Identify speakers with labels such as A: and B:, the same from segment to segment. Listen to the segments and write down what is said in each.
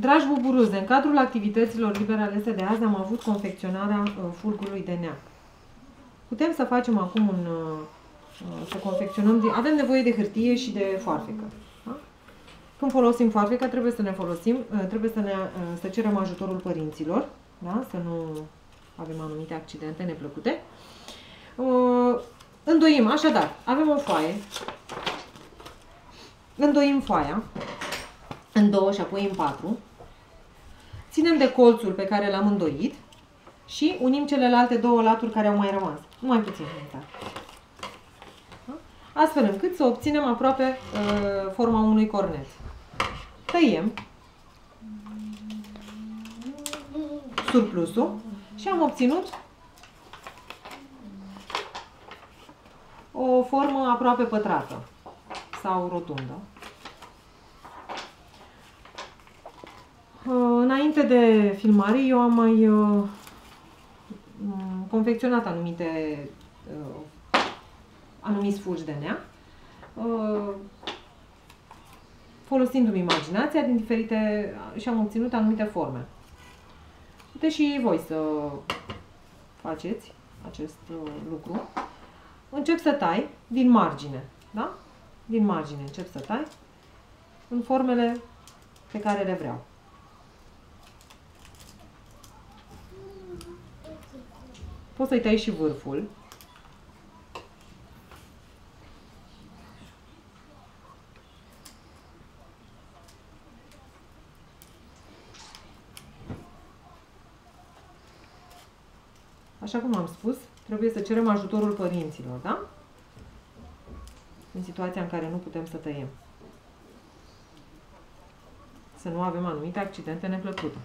A: Dragi buburuze, în cadrul activităților libere alese de azi am avut confecționarea uh, fulgului de nea. Putem să facem acum un... Uh, uh, să confecționăm... Avem nevoie de hârtie și de foarfecă. Da? Când folosim foarfeca, trebuie să ne folosim, trebuie să, ne, să cerem ajutorul părinților, da? să nu avem anumite accidente neplăcute. Îndoim, așadar, avem o foaie, îndoim foaia în două și apoi în patru, ținem de colțul pe care l-am îndoit și unim celelalte două laturi care au mai rămas, mai puțin da? Astfel încât să obținem aproape uh, forma unui cornet. Tăiem surplusul și am obținut o formă aproape pătrată sau rotundă. Înainte de filmare, eu am mai uh, confecționat anumite uh, anumiți fulgi de nea, folosindu-mi imaginația din diferite și am obținut anumite forme. Puteți și voi să faceți acest lucru. Încep să tai din margine, da? Din margine încep să tai în formele pe care le vreau. Poți să-i tai și vârful. Așa cum am spus, trebuie să cerem ajutorul părinților, da? În situația în care nu putem să tăiem. Să nu avem anumite accidente neplăcute.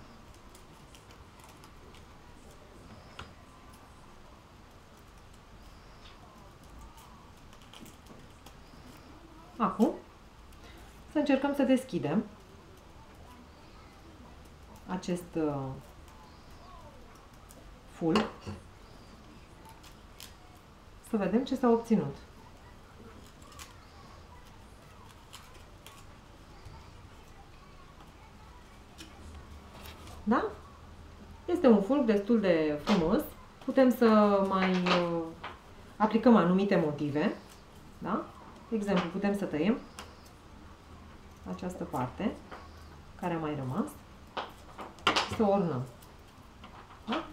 A: Acum, să încercăm să deschidem acest uh, full. Să vedem ce s-a obținut. Da? Este un fulg destul de frumos. Putem să mai uh, aplicăm anumite motive. Da? De exemplu, putem să tăiem această parte care a mai rămas și să o ornăm. Da?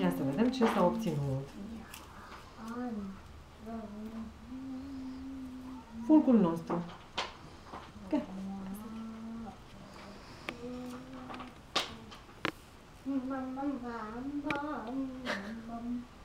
A: Ia să vedem ce s-a obținut. fulcul nostru. Okay. Mama, mama, mama.